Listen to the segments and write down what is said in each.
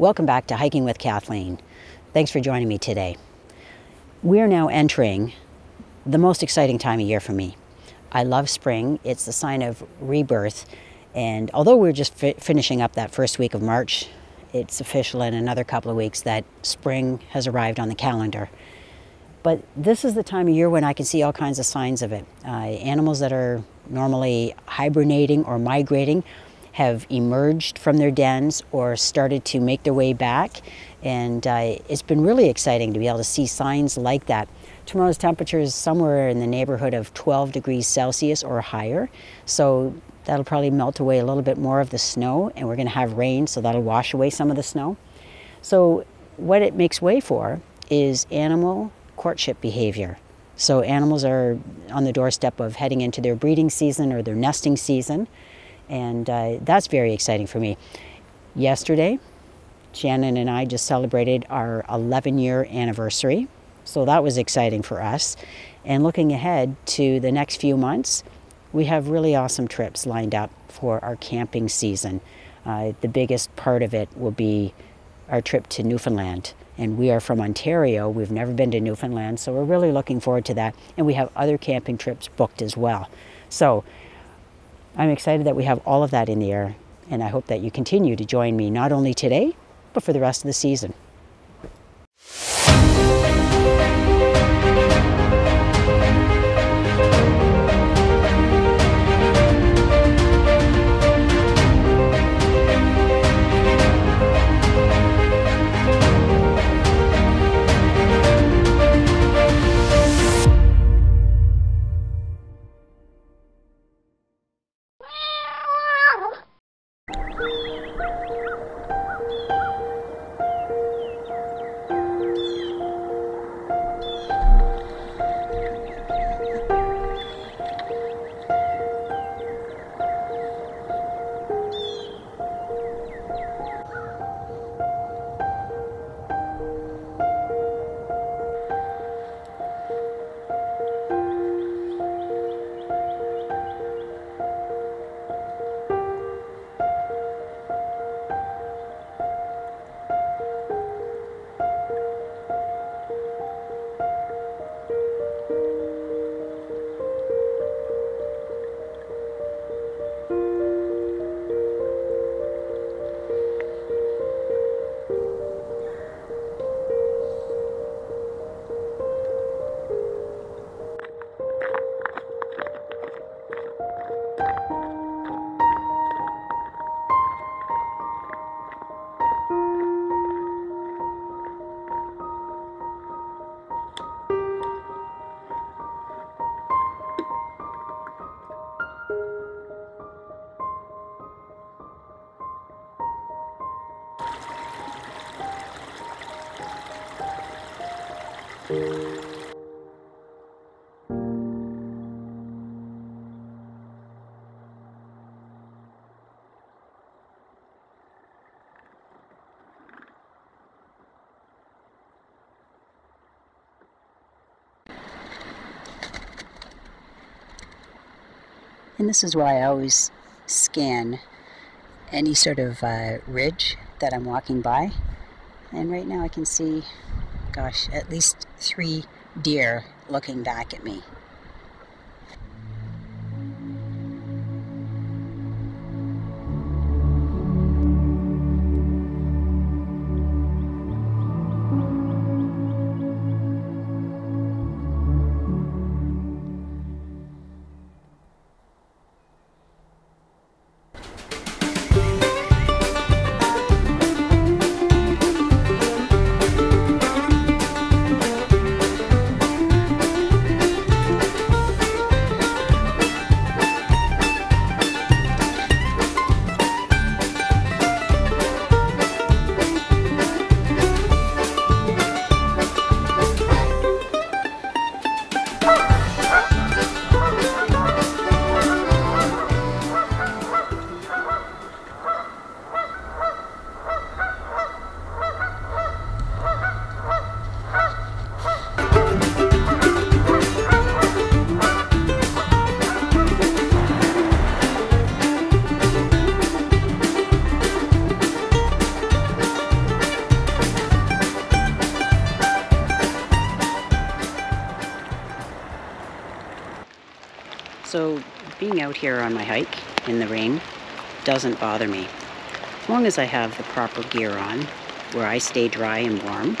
Welcome back to Hiking with Kathleen. Thanks for joining me today. We are now entering the most exciting time of year for me. I love spring, it's the sign of rebirth. And although we're just fi finishing up that first week of March, it's official in another couple of weeks that spring has arrived on the calendar. But this is the time of year when I can see all kinds of signs of it. Uh, animals that are normally hibernating or migrating have emerged from their dens or started to make their way back. And uh, it's been really exciting to be able to see signs like that. Tomorrow's temperature is somewhere in the neighborhood of 12 degrees Celsius or higher. So that'll probably melt away a little bit more of the snow and we're going to have rain so that'll wash away some of the snow. So what it makes way for is animal courtship behavior. So animals are on the doorstep of heading into their breeding season or their nesting season and uh, that's very exciting for me. Yesterday, Shannon and I just celebrated our 11 year anniversary, so that was exciting for us. And looking ahead to the next few months, we have really awesome trips lined up for our camping season. Uh, the biggest part of it will be our trip to Newfoundland. And we are from Ontario. We've never been to Newfoundland, so we're really looking forward to that. And we have other camping trips booked as well. So I'm excited that we have all of that in the air, and I hope that you continue to join me not only today, but for the rest of the season. And this is why I always scan any sort of uh, ridge that I'm walking by. And right now I can see, gosh, at least three deer looking back at me. Here on my hike in the rain doesn't bother me. As long as I have the proper gear on, where I stay dry and warm,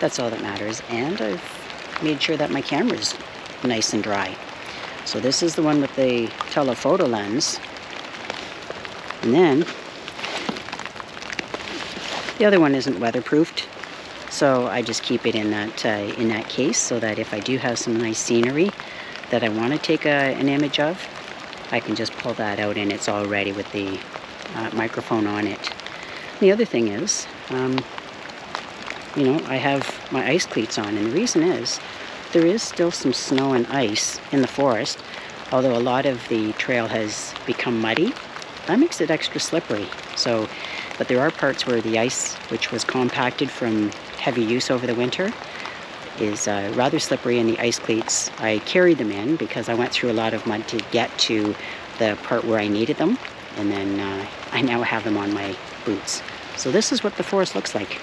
that's all that matters. And I've made sure that my camera's nice and dry. So this is the one with the telephoto lens. And then the other one isn't weatherproofed. So I just keep it in that uh, in that case so that if I do have some nice scenery that I want to take a, an image of, I can just pull that out and it's all ready with the uh, microphone on it. The other thing is, um, you know, I have my ice cleats on and the reason is there is still some snow and ice in the forest, although a lot of the trail has become muddy. That makes it extra slippery. So, but there are parts where the ice, which was compacted from heavy use over the winter, is uh, rather slippery and the ice cleats, I carried them in because I went through a lot of mud to get to the part where I needed them. And then uh, I now have them on my boots. So this is what the forest looks like.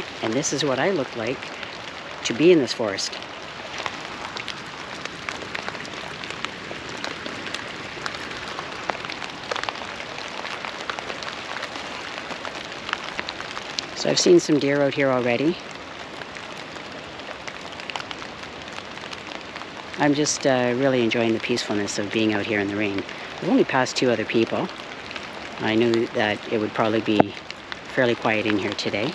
and this is what I look like to be in this forest. So I've seen some deer out here already. I'm just uh, really enjoying the peacefulness of being out here in the rain. I've only passed two other people. I knew that it would probably be fairly quiet in here today.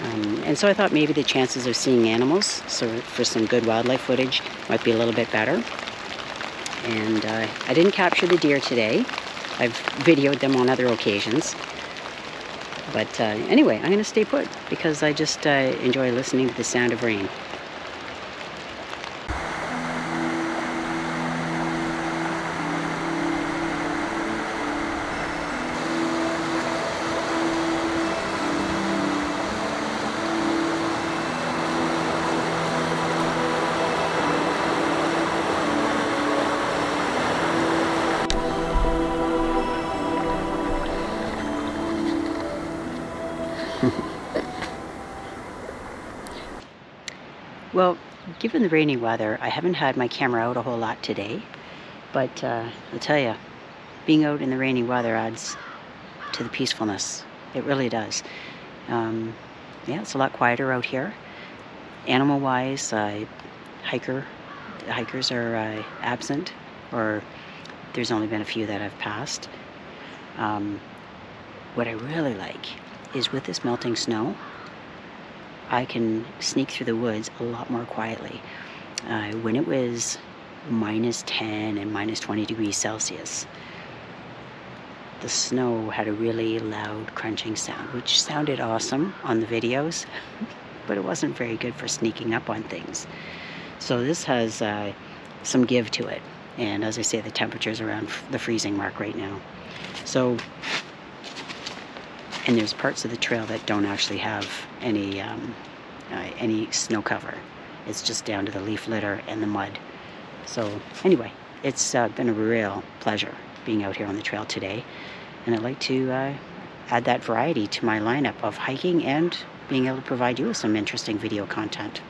Um, and so I thought maybe the chances of seeing animals, so for some good wildlife footage, might be a little bit better. And uh, I didn't capture the deer today. I've videoed them on other occasions. But uh, anyway, I'm going to stay put because I just uh, enjoy listening to the sound of rain. Well, given the rainy weather, I haven't had my camera out a whole lot today. But uh, I'll tell you, being out in the rainy weather adds to the peacefulness. It really does. Um, yeah, it's a lot quieter out here. Animal-wise, uh, hiker, hikers are uh, absent, or there's only been a few that I've passed. Um, what I really like is with this melting snow, I can sneak through the woods a lot more quietly. Uh, when it was minus 10 and minus 20 degrees Celsius, the snow had a really loud crunching sound, which sounded awesome on the videos, but it wasn't very good for sneaking up on things. So this has uh, some give to it. And as I say, the temperature's around the freezing mark right now. So and there's parts of the trail that don't actually have any um, uh, any snow cover. It's just down to the leaf litter and the mud. So anyway, it's uh, been a real pleasure being out here on the trail today, and I'd like to uh, add that variety to my lineup of hiking and being able to provide you with some interesting video content.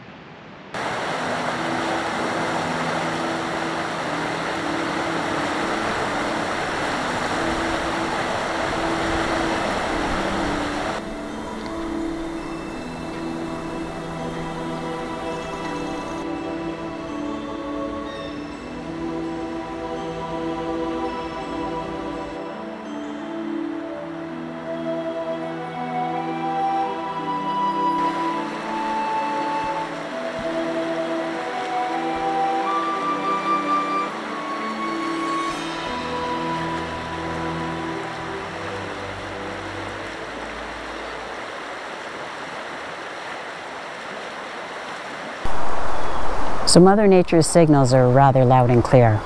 So Mother Nature's signals are rather loud and clear.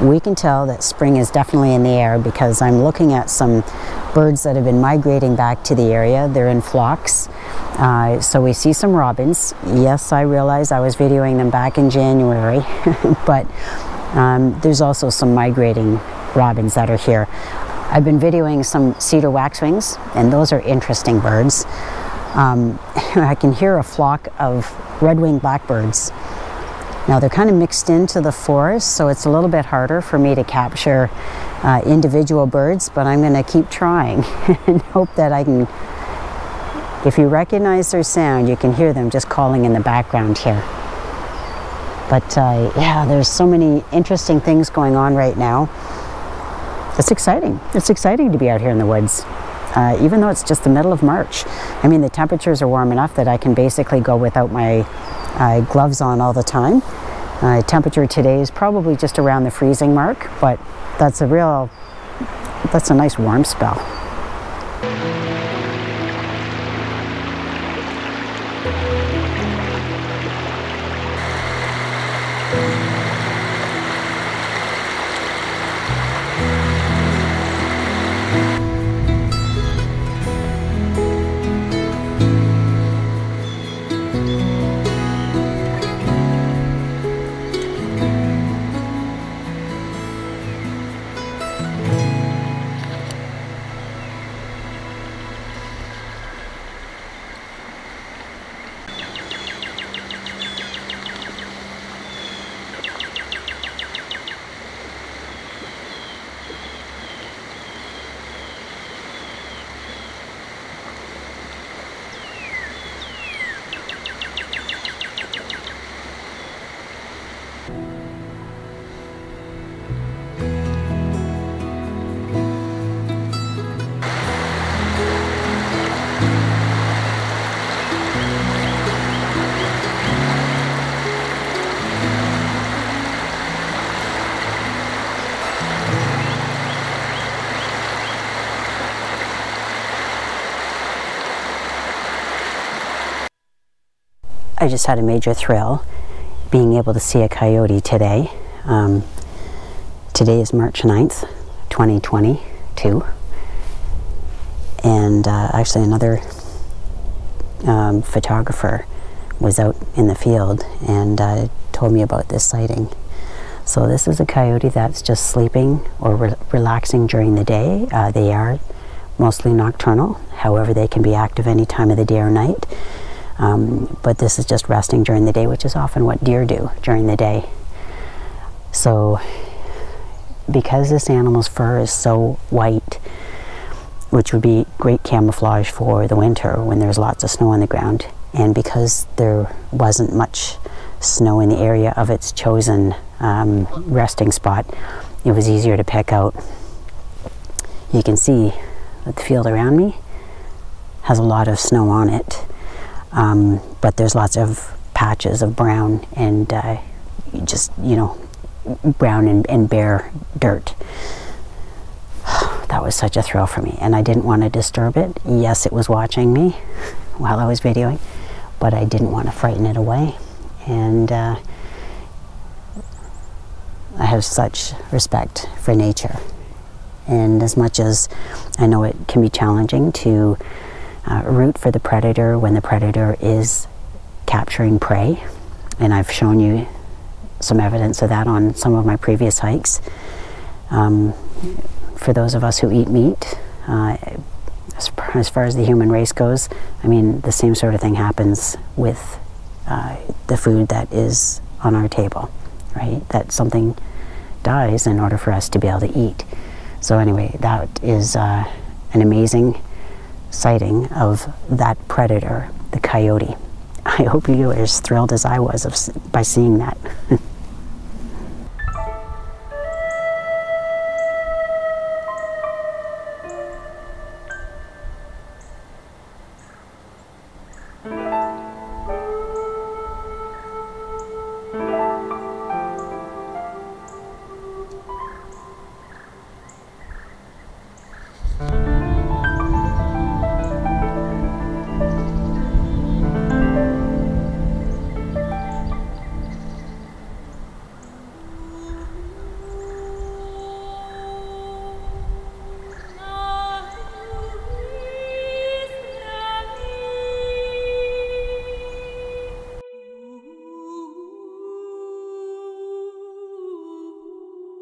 We can tell that spring is definitely in the air because I'm looking at some birds that have been migrating back to the area. They're in flocks. Uh, so we see some robins. Yes, I realize I was videoing them back in January, but Um, there's also some migrating robins that are here. I've been videoing some cedar waxwings, and those are interesting birds. Um, I can hear a flock of red-winged blackbirds. Now they're kind of mixed into the forest, so it's a little bit harder for me to capture uh, individual birds, but I'm going to keep trying and hope that I can. If you recognize their sound, you can hear them just calling in the background here. But uh, yeah, there's so many interesting things going on right now. It's exciting. It's exciting to be out here in the woods. Uh, even though it's just the middle of March. I mean, the temperatures are warm enough that I can basically go without my uh, gloves on all the time. Uh, temperature today is probably just around the freezing mark, but that's a real, that's a nice warm spell. I just had a major thrill being able to see a coyote today. Um, today is March 9th, 2022. And uh, actually, another um, photographer was out in the field and uh, told me about this sighting. So, this is a coyote that's just sleeping or re relaxing during the day. Uh, they are mostly nocturnal, however, they can be active any time of the day or night. Um, but this is just resting during the day, which is often what deer do during the day. So, because this animal's fur is so white, which would be great camouflage for the winter when there's lots of snow on the ground, and because there wasn't much snow in the area of its chosen um, resting spot, it was easier to pick out. You can see that the field around me has a lot of snow on it. Um, but there's lots of patches of brown and uh, just, you know, brown and, and bare dirt. that was such a thrill for me, and I didn't want to disturb it. Yes, it was watching me while I was videoing, but I didn't want to frighten it away. And uh, I have such respect for nature. And as much as I know it can be challenging to uh, root for the predator when the predator is capturing prey. And I've shown you some evidence of that on some of my previous hikes. Um, for those of us who eat meat, uh, as, far as the human race goes, I mean, the same sort of thing happens with uh, the food that is on our table, right? That something dies in order for us to be able to eat. So, anyway, that is uh, an amazing sighting of that predator, the coyote. I hope you are as thrilled as I was of, by seeing that.